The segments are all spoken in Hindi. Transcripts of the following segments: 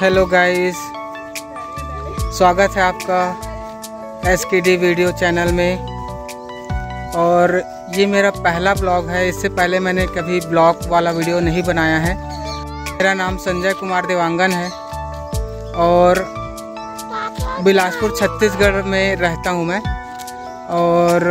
हेलो गाइस स्वागत है आपका एस के डी वीडियो चैनल में। और ये मेरा पहला ब्लॉग है। इससे पहले मैंने कभी ब्लॉग वाला वीडियो नहीं बनाया है। मेरा नाम संजय कुमार देवांगन है। और बिलासपुर, छत्तीसगढ़ में रहता हूँ मैं। और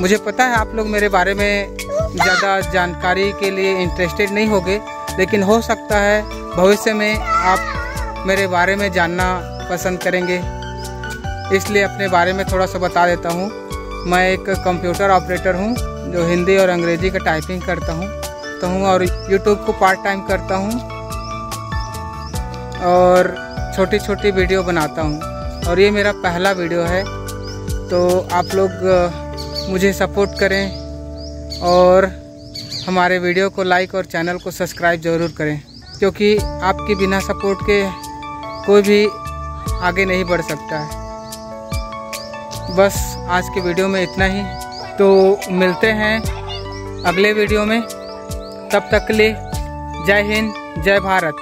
मुझे पता है आप लोग मेरे बारे में ज़्यादा जानकारी के लिए इंटरेस्टेड नहीं होगे। लेकिन हो सकता है भविष्य में आप मेरे बारे में जानना पसंद करेंगे। इसलिए अपने बारे में थोड़ा सा बता देता हूँ। मैं एक कंप्यूटर ऑपरेटर हूँ, जो हिंदी और अंग्रेज़ी का टाइपिंग करता हूँ। तो हूँ और यूट्यूब को पार्ट टाइम करता हूँ और छोटी छोटी वीडियो बनाता हूँ। और ये मेरा पहला वीडियो है। तो आप लोग मुझे सपोर्ट करें और हमारे वीडियो को लाइक और चैनल को सब्सक्राइब ज़रूर करें, क्योंकि आपके बिना सपोर्ट के कोई भी आगे नहीं बढ़ सकता है। बस आज के वीडियो में इतना ही। तो मिलते हैं अगले वीडियो में। तब तक के लिए जय हिंद, जय भारत।